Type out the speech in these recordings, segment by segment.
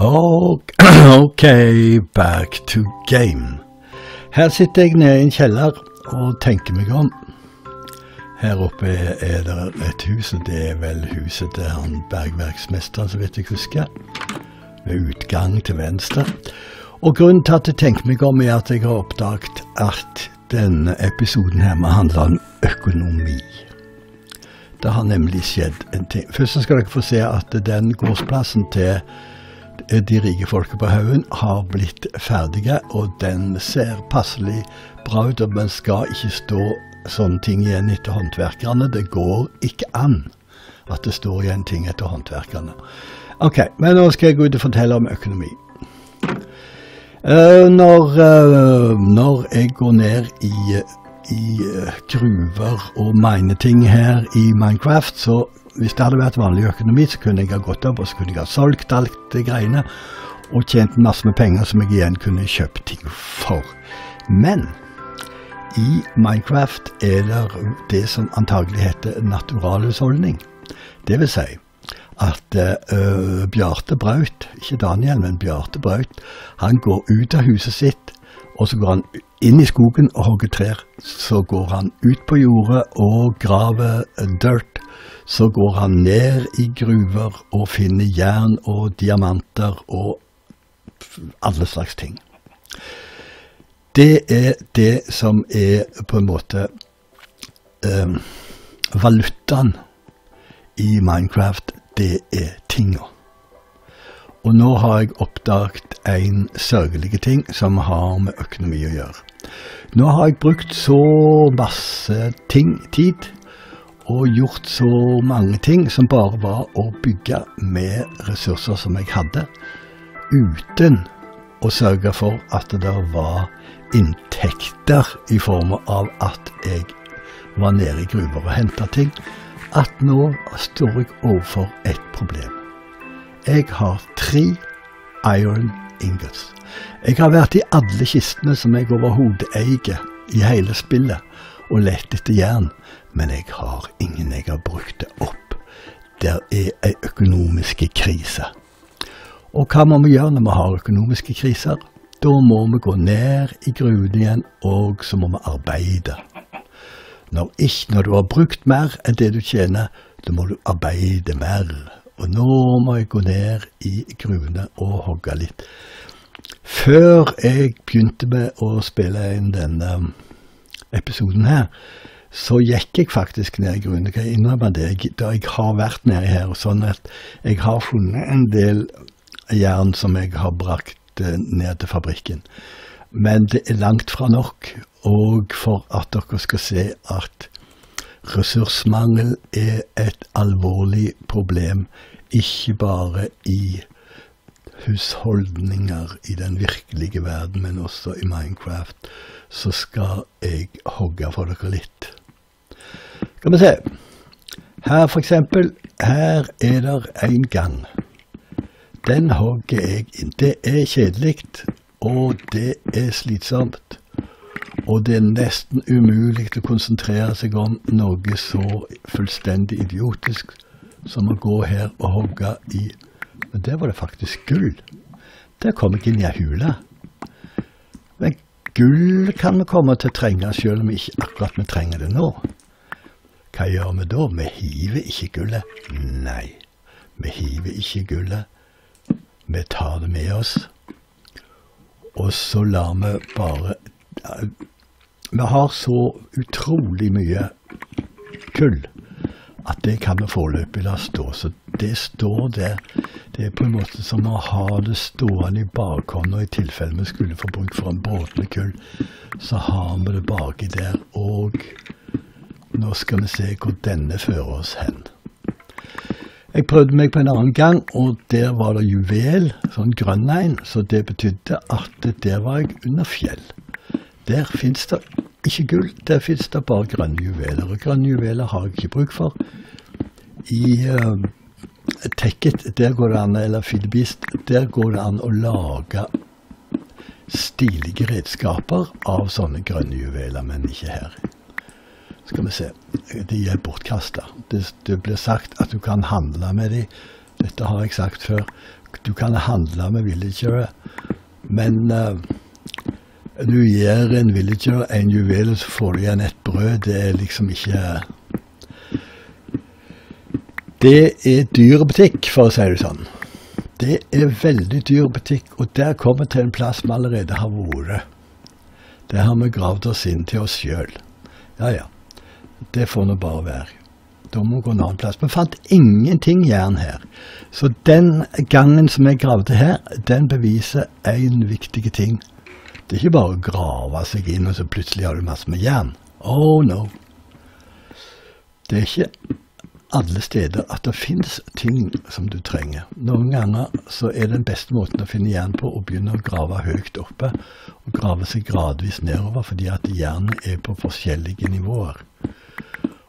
Ok, back to game. Her sitter jeg nede i en kjeller og tenker meg om. Her oppe er det et hus, og det er vel huset til han bergverksmesteren, så vidt jeg husker. Ved utgang til venstre. Og grunnen til at jeg tenker meg om, er at jeg har oppdaget at denne episoden her må handle om økonomi. Det har nemlig skjedd en ting. Først skal dere få se at den gårdsplassen til de rike folket på haugen har blitt ferdige, og den ser passelig bra ut. Og man skal ikke stå sånne ting igjen etter håndverkerne. Det går ikke an at det står igjen ting etter håndverkerne. Ok, men nå skal jeg gå ut og fortelle om økonomi. Uh, når, uh, når, jeg går ned i, i uh, gruver og miner ting her i Minecraft, så hvis det hadde vært vanlig økonomi, så kunne jeg ha gått opp og så kunne jeg ha solgt alt det greiene og tjent masse med penger som jeg igjen kunne kjøpt ting for. Men i Minecraft er det det som antagelig heter naturalhusholdning. Det vil si at uh, Bjarte Braut, ikke Daniel, men Bjarte Braut, han går ut av huset sitt, og så går han inn i skogen og hogger trær. Så går han ut på jordet og graver dirt. Så går han ned i gruver og finner jern og diamanter og alle slags ting. Det er det som er på en måte eh, valutaen i Minecraft. Det er tinga. Og nå har jeg oppdaget en sørgelig ting som har med økonomi å gjøre. Nå har jeg brukt så masse ting, tid og gjort så mange ting som bare var å bygge med ressurser som jeg hadde, uten å sørge for at det var inntekter i form av at jeg var nede i gruver og henta ting, at nå står jeg overfor et problem. Jeg har tre iron ingots. Jeg har vært i alle kistene som jeg overhodet eier i hele spillet, og lett etter jern, men jeg har ingen jeg har brukt det opp. Der er ei økonomisk krise. Og hva må vi gjøre når vi har økonomiske kriser? Da må vi gå ned i gruvene igjen, og så må vi arbeide. Når, ikke, når du har brukt mer enn det du tjener, da må du arbeide mer. Og nå må jeg gå ned i gruvene og hogge litt. Før jeg begynte med å spille inn denne episoden her, så gikk jeg faktisk ned i gruvene. Kan jeg innrømme det? Da jeg har vært nedi her, sånn at jeg har funnet en del jern som jeg har brakt ned til fabrikken. Men det er langt fra nok. Og for at dere skal se at ressursmangel er et alvorlig problem, ikke bare i husholdninger i den virkelige verden, men også i Minecraft, så skal jeg hogge for dere litt. Skal vi se. Her for eksempel, her er det en gang. Den hogger jeg inn. Det er kjedelig, og det er slitsomt. Og det er nesten umulig å konsentrere seg om noe så fullstendig idiotisk som å gå her og hogge i Men der var det faktisk gull. Der kom jeg inn i ei hule. Men gull kan vi komme til å trenge, selv om vi ikke akkurat vi trenger det nå. Hva gjør vi da? Vi hiver ikke gullet. Nei, vi hiver ikke gullet. Vi tar det med oss. Og så lar vi bare Vi har så utrolig mye kull at det kan vi foreløpig la stå. Så det står der. Det er på en måte som å ha det stående i bakhånda i tilfelle vi skulle få bruk for en båt med kull. Så har vi det baki der. Og nå skal vi se hvor denne fører oss hen. Jeg prøvde meg på en annen gang, og der var det juvel, sånn grønn en. Så det betydde at der var jeg under fjell. Der fins det ikke gull, der fins det bare grønne juveler. Og grønne juveler har jeg ikke bruk for. I uh, Tekket, der går det an, eller Filibist, der går det an å lage stilige redskaper av sånne grønne juveler, men ikke her. Skal vi se. De er bortkasta. Det, det blir sagt at du kan handle med dem. Dette har jeg sagt før. du kan handle med villagere, men uh, du gir en villager en juvel, så får du igjen et brød. Det er liksom ikke Det er dyr butikk, for å si det sånn. Det er veldig dyr butikk, og der kommer vi til en plass vi allerede har vært. Det har vi gravd oss inn til oss sjøl. Ja ja, det får nå bare være. Da må vi gå en annen plass. Vi fant ingenting jern her. Så den gangen som jeg gravde her, den beviser én viktig ting. Det er ikke bare å grave seg inn, og så plutselig har du masse med jern. Oh no. Det er ikke alle steder at det finnes ting som du trenger. Noen ganger så er den beste måten å finne jern på å begynne å grave høyt oppe, og grave seg gradvis nedover, fordi at jernet er på forskjellige nivåer.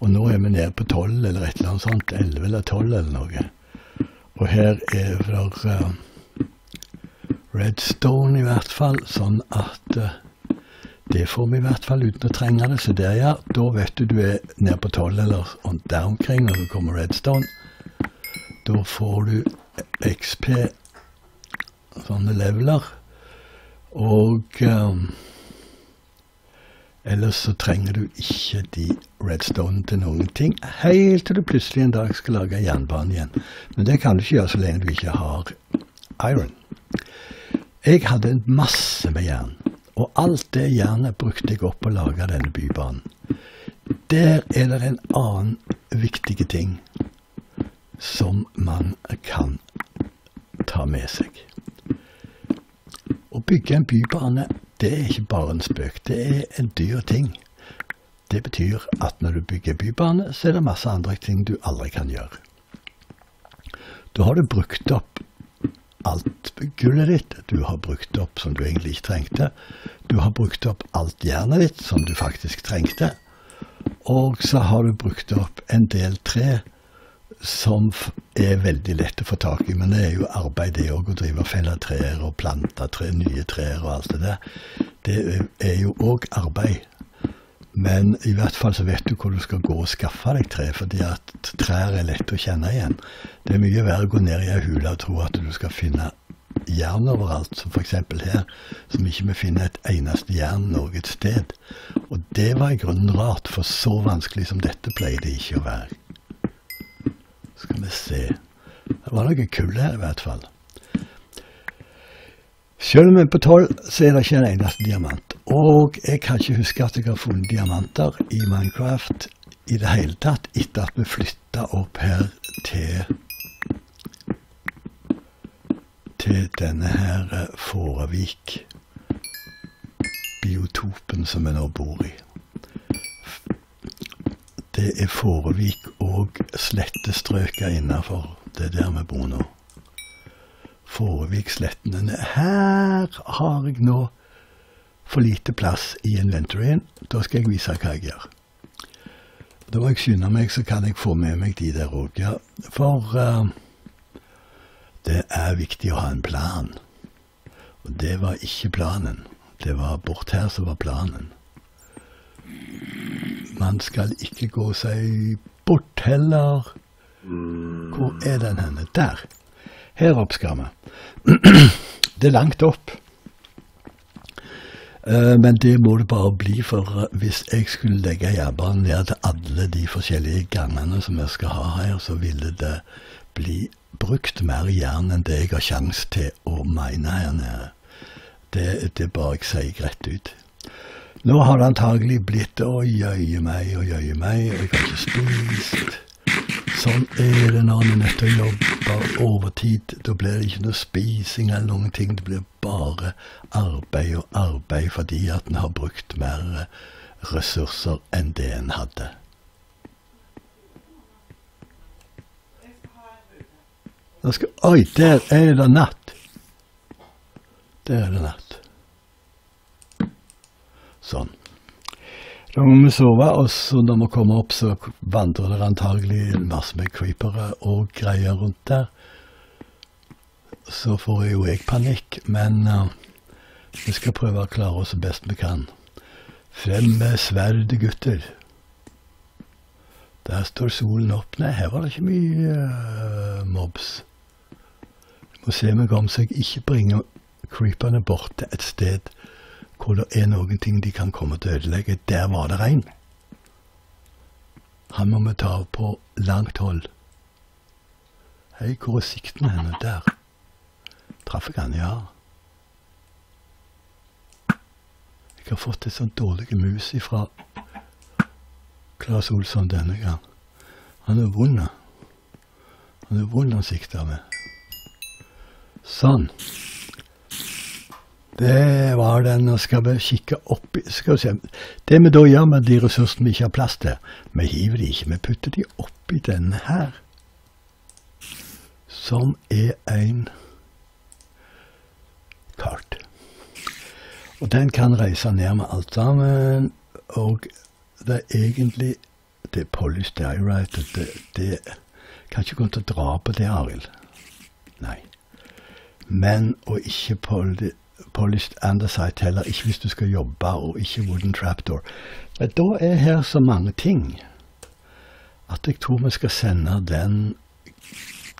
Og nå er vi nede på tolv eller et eller annet sånt. Elleve eller tolv eller noe. Og her er det uh, redstone i hvert fall, sånn at uh, det får vi i hvert fall uten å trenge det. Så der, ja. Da vet du du er nede på tolv eller der omkring når det kommer redstone. Da får du XP, sånne leveler. Og um, Ellers så trenger du ikke de redstone til noen ting, helt til du plutselig en dag skal lage jernbane igjen. Men det kan du ikke gjøre så lenge du ikke har iron. Jeg hadde masse med jern, og alt det jernet brukte jeg opp å lage denne bybanen. Der er det en annen viktig ting som man kan ta med seg. Å bygge en bybane det er ikke bare en spøk, det er en dyr ting. Det betyr at når du bygger bybane, så er det masse andre ting du aldri kan gjøre. Da har du brukt opp alt gullet ditt, du har brukt opp som du egentlig ikke trengte. Du har brukt opp alt jernet ditt som du faktisk trengte. Og så har du brukt opp en del tre som er veldig lett å få tak i. Men det er jo arbeid, det òg, å drive og felle trær og plante tre, nye trær og alt det der. Det er jo òg arbeid. Men i hvert fall så vet du hvor du skal gå og skaffe deg tre, fordi at trær er lett å kjenne igjen. Det er mye verre å gå ned i ei hule og tro at du skal finne jern overalt, som f.eks. her, som ikke vi finner et eneste jern noe sted. Og det var i grunnen rart, for så vanskelig som dette pleier det ikke å være. Skal vi se Det var noe kull her, i hvert fall. Selv om vi er på tolv, så er det ikke en eneste diamant. Og jeg kan ikke huske at jeg har funnet diamanter i Minecraft i det hele tatt etter at vi flytta opp her til til denne her eh, Fårevik biotopen som vi nå bor i det er Fårevik og slettestrøka innafor. Det er der vi bor nå. Fårevikslettene. Her har jeg nå for lite plass i inventoryen. Da skal jeg vise hva jeg gjør. Da må jeg skynde meg, så kan jeg få med meg de der òg. Ja, for uh, det er viktig å ha en plan. Og det var ikke planen. Det var bort her som var planen. Man skal ikke gå seg bort heller. Hvor er den henne? Der. Her opp skal vi. Det er langt opp. Uh, men det må det bare bli, for hvis jeg skulle legge jernbanen ned til alle de forskjellige gangene som vi skal ha her, så ville det bli brukt mer jern enn det jeg har sjanse til å mene her nede. Det, det bare jeg sier rett ut. Nå har det antagelig blitt å jøye meg og jøye meg, og jeg har ikke spist. Sånn er det når en er nødt til å jobbe overtid. Da blir det ikke noe spising eller noen ting. Det blir bare arbeid og arbeid fordi at en har brukt mer ressurser enn det en hadde. Skal, oi, der er det natt! Der er det natt. Sånn. Da må vi sove, og så når vi kommer opp, så vandrer det antagelig masse med creepere og greier rundt der. Så får jo jeg panikk, men uh, vi skal prøve å klare oss best vi kan. Frem med sverdet, gutter. Der står solen opp. Nei, her var det ikke mye uh, mobs. må se meg om så jeg ikke bringer creeperne bort til et sted hvor det er noen ting de kan komme til å ødelegge. Der var det regn. Han må vi ta på langt hold. Hei, hvor er sikten henne? Der. Traff jeg han? Ja. Jeg har fått et sånt dårlig mus ifra Claes Olsson denne gang. Han er vond. Han er vond å sikte med. Sånn. Det var den. Nå skal vi kikke oppi Skal vi se. Det vi da gjør med de ressursene vi ikke har plass til, vi hiver de ikke. Vi putter de oppi denne her. Som er en kart. Og den kan reise ned med alt sammen. Og det er egentlig Det er polystyrite. Det, det kan ikke gå til å dra på det, Arild. Nei. Men å ikke poly polished andesite heller, ikke hvis du skal jobbe, og ikke wooden trapdoor. Men da er her så mange ting at jeg tror vi skal sende den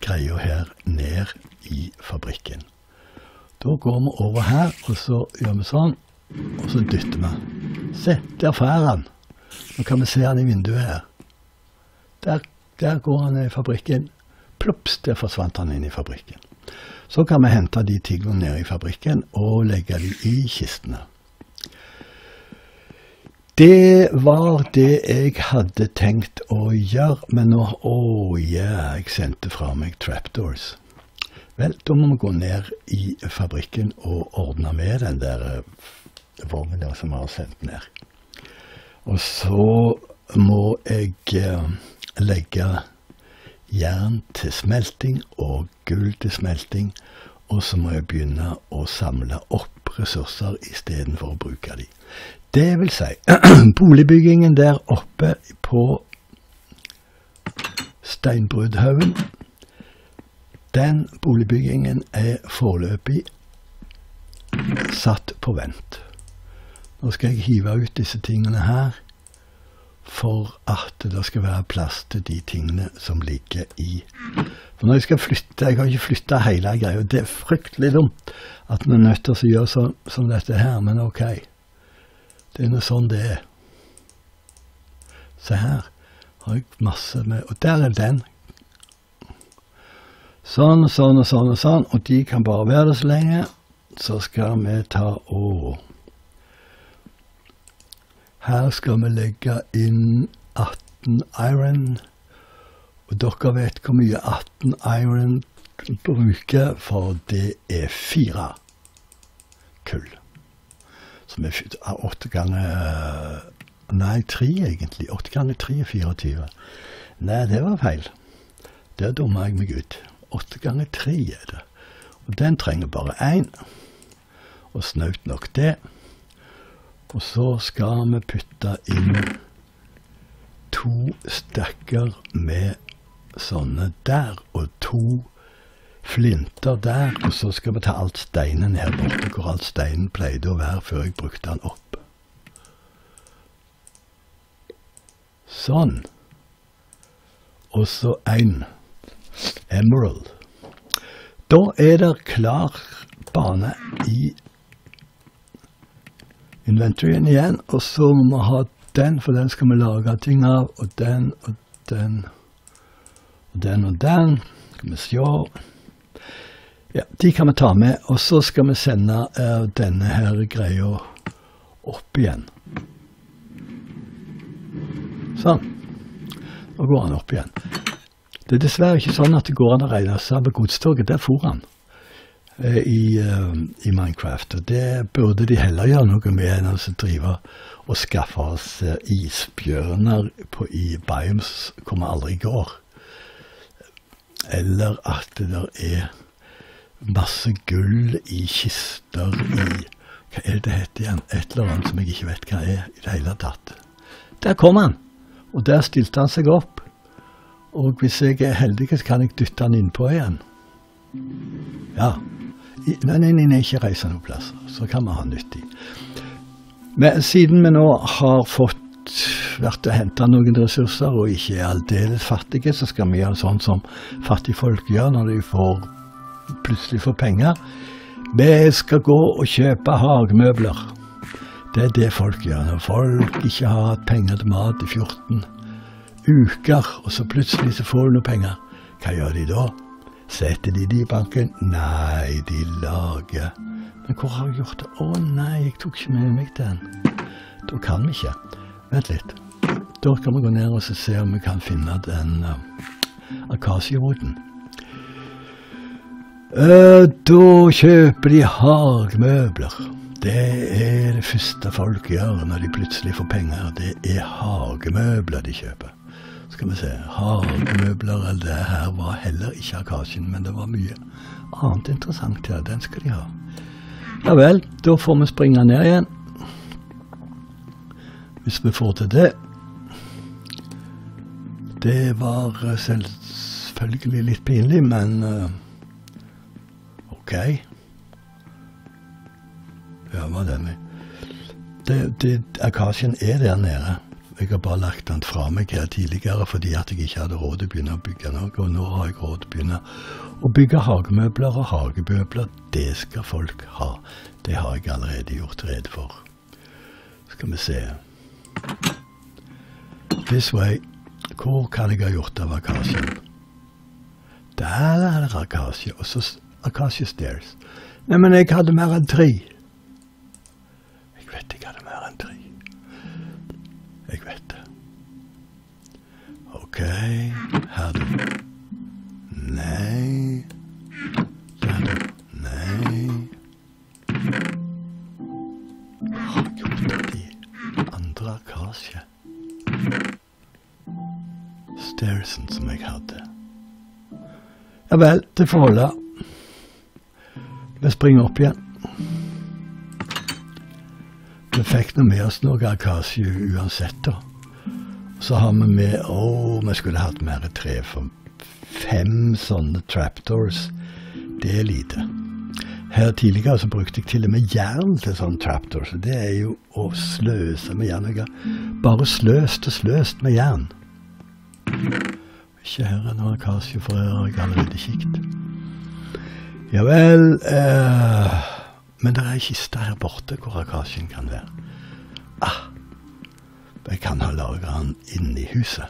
greia her ned i fabrikken. Da går vi over her, og så gjør vi sånn, og så dytter vi. Se, der får han. Nå kan vi se han i vinduet her. Der, der går han i fabrikken. Plops, der forsvant han inn i fabrikken. Så kan vi hente de tingene ned i fabrikken og legge de i kistene. Det var det jeg hadde tenkt å gjøre, men nå Å oh yeah, jeg sendte fra meg trapdoors. Vel, da må vi gå ned i fabrikken og ordne med den der eh, vognen der som vi har sendt ned. Og så må jeg eh, legge jern til smelting og gull til smelting. Og så må jeg begynne å samle opp ressurser istedenfor å bruke de. Det vil si, boligbyggingen der oppe på Steinbruddhaugen, den boligbyggingen er foreløpig satt på vent. Nå skal jeg hive ut disse tingene her for at det skal være plass til de tingene som ligger i For når jeg skal flytte Jeg har ikke flytta hele greia. Det er fryktelig dumt at vi er nødt til å gjøre sånn som dette her, men OK. Det er nå sånn det er. Se her har jeg masse med Og der er den. Sånn og sånn og sånn og sånn. Og de kan bare være der så lenge. Så skal vi ta og her skal vi legge inn 18 iron. Og dere vet hvor mye 18 iron bruker, for det er fire kull. Som er åtte ganger Nei, tre egentlig. Åtte ganger tre er 24. Nei, det var feil. Der dumma jeg meg ut. Åtte ganger tre er det. Og den trenger bare én. Og snaut nok det. Og så skal vi putte inn to stakker med sånne der, og to flinter der. Og så skal vi ta alt steinen her borte, hvor alt steinen pleide å være før jeg brukte den opp. Sånn. Og så en emerald. Da er det klar bane i inventoryen igjen, og så må vi ha den, for den skal vi lage ting av, og den og den og den og den. Skal vi se Ja, de kan vi ta med, og så skal vi sende uh, denne her greia opp igjen. Sånn. Nå går han opp igjen. Det er dessverre ikke sånn at det går an å regne seg med godstoget. Der for han. Eh, i, eh, i, Minecraft. Og det burde de heller gjøre noe med enn å drive og skaffe oss eh, isbjørner på, i biomes hvor vi aldri går. Eller at det er masse gull i kister i Hva er det det heter igjen? Et eller annet som jeg ikke vet hva er i det hele tatt. Der kom han! Og der stilte han seg opp. Og hvis jeg er heldig, så kan jeg dytte han innpå igjen. Ja. Nei, nei, nei, ikke reise noe plass. Så kan vi ha nyttig. Men siden vi nå har fått vært og henta noen ressurser og ikke er aldeles fattige, så skal vi gjøre sånn som fattigfolk gjør når de får plutselig får penger. Vi skal gå og kjøpe hagemøbler. Det er det folk gjør når folk ikke har hatt penger til mat i 14 uker, og så plutselig så får du noe penger. Hva gjør de da? Setter de det i banken? Nei, de lager Men hvor har jeg gjort det? Å nei, jeg tok ikke med meg den. Da kan vi ikke. Vent litt. Da kan vi gå ned og se om vi kan finne den uh, akasieroten. Uh, da kjøper de hagemøbler. Det er det første folk gjør når de plutselig får penger. Det er hagemøbler de kjøper. Skal vi se Hagemøbler eller det her var heller ikke akasjen, men det var mye annet interessant her. Den skal de ha. Ja vel, da får vi springe ned igjen. Hvis vi får til det. Det var eh, selvfølgelig litt pinlig, men uh, OK. Ja, hva det med det, det, er der nede. Jeg har bare lagt den fra meg her tidligere fordi at jeg ikke hadde råd til å begynne å bygge noe. Og nå har jeg råd til å begynne å bygge hagemøbler og hagemøbler. Det skal folk ha. Det har jeg allerede gjort rede for. Skal vi se This way. Hvor kan jeg ha gjort av akasien? Der er det akasie. Og så akasie stairs. Neimen, jeg hadde mer enn tre. OK, her du. Nei. Der du. Nei. Har gjort det de andre akasie stairsen som jeg hadde. Ja vel, det får holde. Vi springer opp igjen. Vi fikk nå med oss noe akasje uansett, da. Så har vi med Å, vi skulle hatt mer tre. For fem sånne trapdoors, det er lite. Her tidligere så brukte jeg til og med jern til sånne trapdoors. Det er jo å sløse med jern. Jeg har bare sløst og sløst med jern. Ikke her er noe akasio for har jeg allerede kikket. Ja vel eh, Men det er ei kiste her borte hvor akasien kan være. Ah, jeg kan ha lagra den inni huset.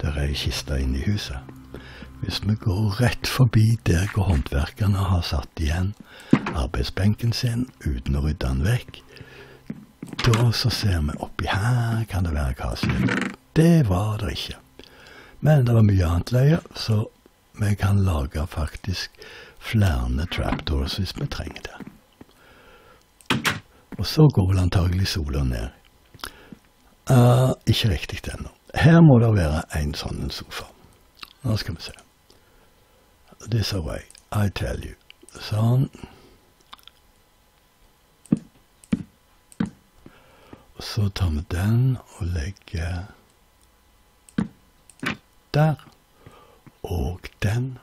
Der er ei kiste inni huset. Hvis vi går rett forbi der hvor håndverkerne har satt igjen arbeidsbenken sin uten å rydde den vekk, da så ser vi oppi her kan det være akasje. Det var det ikke. Men det var mye annet leie, så vi kan lage faktisk flere trapdoors hvis vi trenger det. Og så går vel antagelig sola ned. Uh, ikke riktig ennå. Her må det være en sånn sofa. Nå skal vi se. This away, I tell you. Sånn. Så tar vi den og legger der. Og den.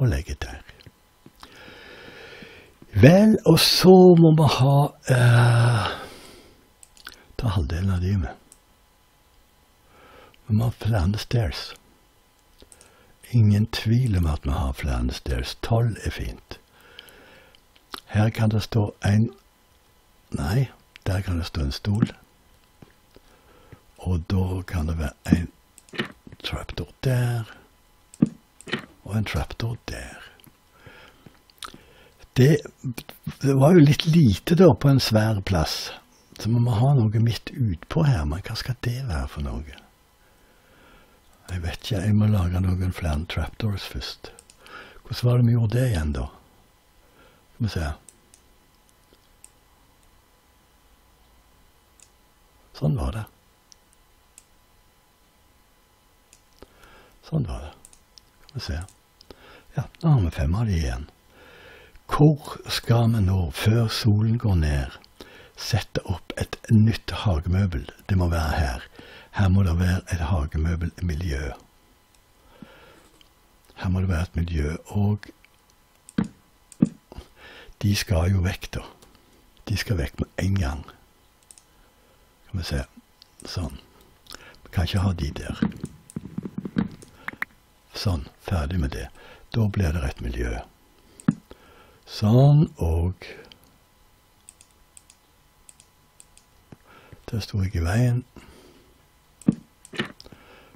Og legger der. Vel, og så må vi ha eh, Ta halvdelen av med. Vi må ha flere stairs. Ingen tvil om at vi har flere stairs. Tolv er fint. Her kan det stå en Nei, der kan det stå en stol. Og da kan det være en trapdoor der. Og en trapdoor der. Det, det, var jo litt lite da på en svær plass. Så må vi ha noe midt utpå her. Men hva skal det være for noe? Jeg vet ikke. Jeg må lage noen flere trapdoors først. Hvordan var det vi gjorde det igjen, da? Skal vi se. Sånn var det. Sånn var det. Skal vi se. Ja, nå har vi fem av de igjen. Hvor skal vi nå, før solen går ned, sette opp et nytt hagemøbel? Det må være her. Her må det være et hagemøbelmiljø. Her må det være et miljø. Og de skal jo vekk, da. De skal vekk med en gang. Skal vi se. Sånn. Vi kan ikke ha de der. Sånn, ferdig med det. Da blir det et miljø. Sånn, og Der sto ikke i veien.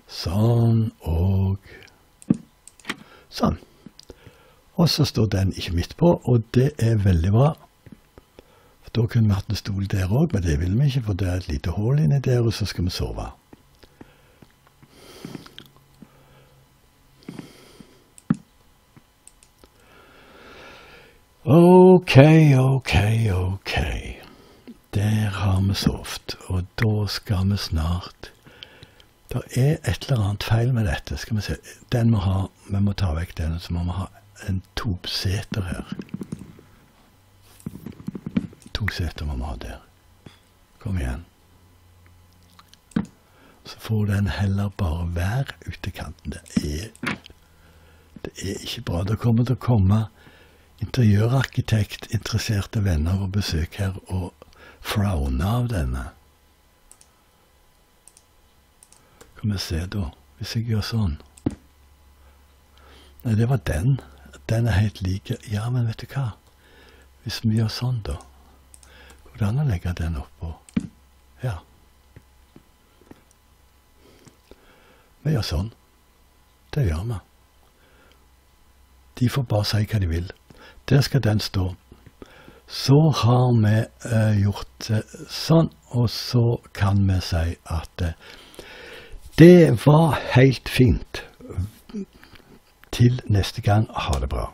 Sånn og sånn. Og så står den ikke midt på, og det er veldig bra. For Da kunne vi hatt en stol der òg, men det vil vi ikke, for det er et lite hull inni der, og så skal vi sove. OK, OK, OK. Der har vi sovet, og da skal vi snart Det er et eller annet feil med dette. Skal vi se. Den må ha, vi må ta vekk den, så må vi ha en toseter her. To seter må vi ha der. Kom igjen. Så får den heller bare være ute i kanten. Det er, det er ikke bra. Det kommer til å komme interiørarkitekt, interesserte venner og besøk her og frowne av denne. Kan vi se, da, hvis jeg gjør sånn. Nei, det var den. Den er helt lik. Ja, men vet du hva? Hvis vi gjør sånn, da. Går det an å legge den oppå? Ja. Vi gjør sånn. Det gjør vi. De får bare si hva de vil. Der skal den stå. Så har vi eh, gjort sånn, og så kan vi si at eh, det var helt fint. Til neste gang, ha det bra.